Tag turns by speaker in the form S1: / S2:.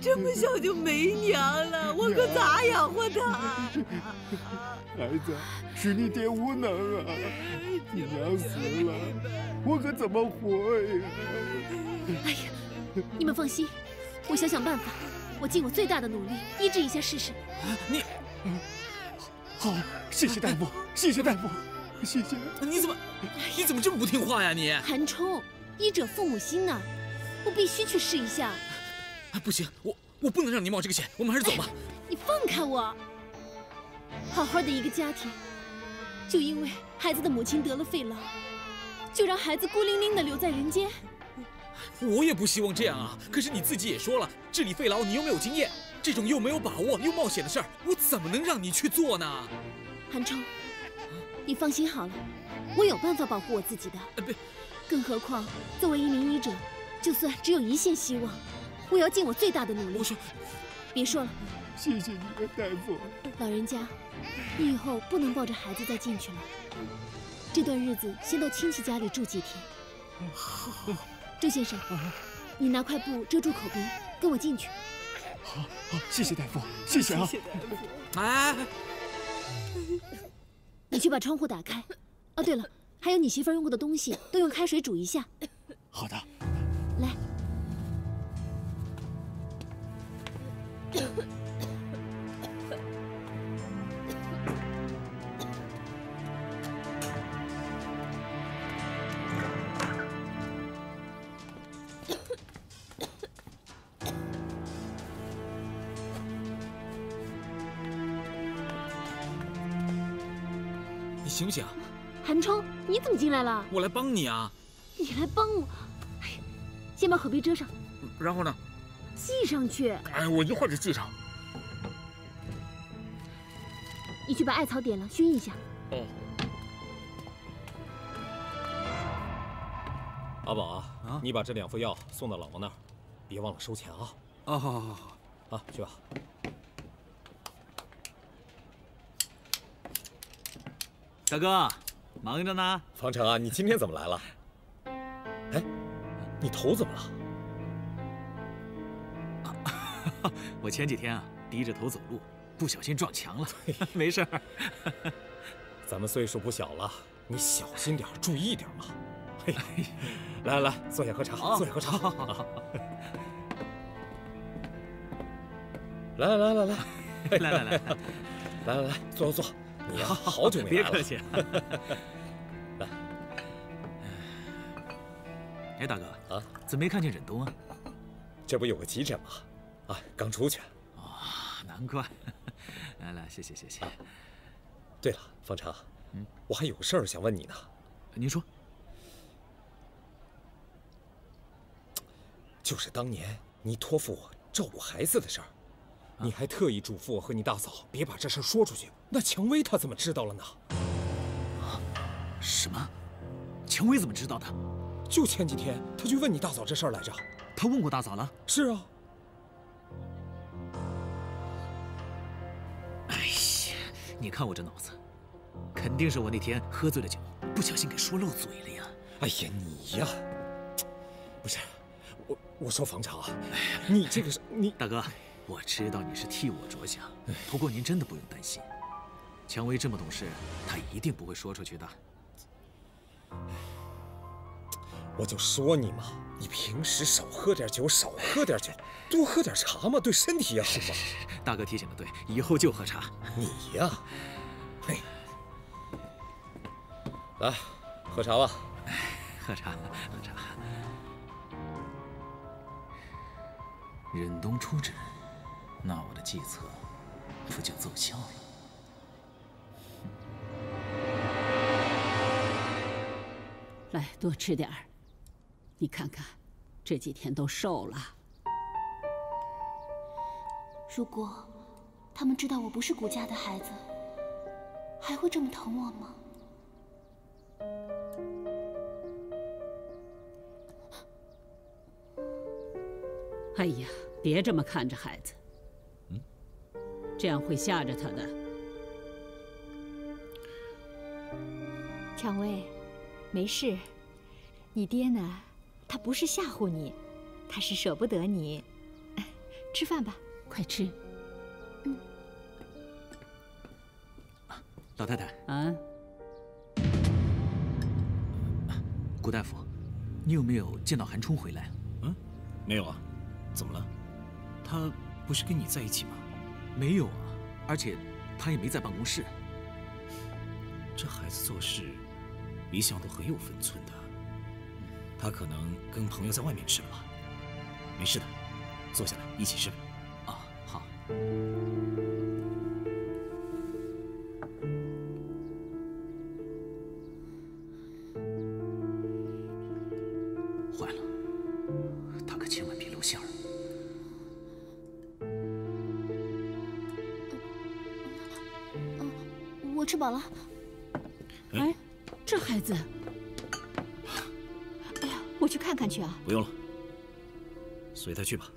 S1: 这么小就没娘了，我可咋养活他？
S2: 孩子，是你爹无能啊！你娘死了，我可怎么活呀？
S3: 哎呀，你们放心，我想想办法，我尽我最大的努力医治一下试试。
S4: 你，
S2: 好，谢谢大夫，谢谢大夫，谢谢。
S4: 你怎么，你怎么这么不听话呀你？
S3: 韩冲，医者父母心呐，我必须去试一下。
S4: 不行，我我不能让你冒这个险，我们还是走吧。
S3: 你放开我！好好的一个家庭，就因为孩子的母亲得了肺痨，就让孩子孤零零的留在人间。
S4: 我也不希望这样啊！可是你自己也说了，治理肺痨你又没有经验，这种又没有把握又冒险的事儿，我怎么能让你去做呢？
S3: 韩冲，你放心好了，我有办法保护我自己的。
S4: 呃，别，
S3: 更何况作为一名医者，就算只有一线希望，我要尽我最大的努力。
S4: 我说，
S3: 别说了，
S2: 谢谢你，大夫。
S3: 老人家，你以后不能抱着孩子再进去了。这段日子先到亲戚家里住几天。
S4: 好。
S3: 周先生，你拿块布遮住口鼻，跟我进去。
S2: 好，好，谢谢大夫，谢谢啊。
S1: 谢谢大夫。
S4: 哎，
S3: 你去把窗户打开。哦，对了，还有你媳妇用过的东西，都用开水煮一下。
S2: 好的。
S4: 你醒醒！
S3: 韩冲，你怎么进来了？
S4: 我来帮你啊！
S3: 你来帮我？哎呀，先把口鼻遮上。
S4: 然后呢？
S3: 系上去。
S4: 哎，我一会儿就系上。
S3: 你去把艾草点了，熏一下。
S4: 哦。
S5: 阿宝啊，啊，你把这两副药送到老王那儿，别忘了收钱啊。
S4: 啊，好好好好。
S5: 啊，去吧。
S6: 大哥，忙着呢。
S5: 方成啊，你今天怎么来了？哎，你头怎么了？
S6: 我前几天啊，低着头走路，不小心撞墙了，没事儿。
S5: 咱们岁数不小了，你小心点，注意点嘛。嘿，来来来，坐下喝茶，坐下喝茶。来来来来来，
S6: 来来来，
S5: 来 来来，坐坐坐。你呀，好久没来了
S6: 别客气。
S5: 来，
S6: 哎，大哥
S5: 啊，
S6: 怎么没看见忍冬啊？
S5: 这不有个急诊吗？啊，刚出去。
S6: 啊，难怪。来来，谢谢谢谢。
S5: 对了，方成，嗯，我还有事儿想问你呢。
S6: 您说。
S5: 就是当年你托付我照顾孩子的事儿。你还特意嘱咐我和你大嫂别把这事说出去，那蔷薇她怎么知道了呢？
S6: 啊？什么？蔷薇怎么知道的？
S5: 就前几天，她去问你大嫂这事儿来着。
S6: 她问过大嫂了？
S5: 是啊。
S6: 你看我这脑子，肯定是我那天喝醉了酒，不小心给说漏嘴了呀。
S5: 哎呀，你呀，不是，我我说房长啊，你这个是你
S6: 大哥。我知道你是替我着想，不过您真的不用担心，蔷薇这么懂事，她一定不会说出去的。
S5: 我就说你嘛，你平时少喝点酒，少喝点酒，多喝点茶嘛，对身体也好嘛。
S6: 大哥提醒的对，以后就喝茶。
S5: 你呀，嘿，来喝茶吧。
S6: 喝茶，喝茶。忍冬出诊。那我的计策不就奏效了？
S7: 来，多吃点儿。你看看，这几天都瘦了。
S3: 如果他们知道我不是谷家的孩子，还会这么疼我吗？
S7: 哎呀，别这么看着孩子。嗯这样会吓着他的。
S8: 蔷薇，没事，你爹呢？他不是吓唬你，他是舍不得你。吃饭吧。
S3: 快吃。
S6: 嗯老太太，
S7: 啊，
S6: 顾大夫，你有没有见到韩冲回来？
S9: 嗯，没有啊，怎么了？他不是跟你在一起吗？
S6: 没有啊，而且他也没在办公室。
S9: 这孩子做事一向都很有分寸的，他可能跟朋友在外面吃了吧？没事的，坐下来一起吃。
S6: 啊，好。坏了，他可千万别露馅儿。
S8: 我吃饱了。
S3: 哎，这孩子，
S8: 我去看看去啊。
S9: 不用了，随他去吧。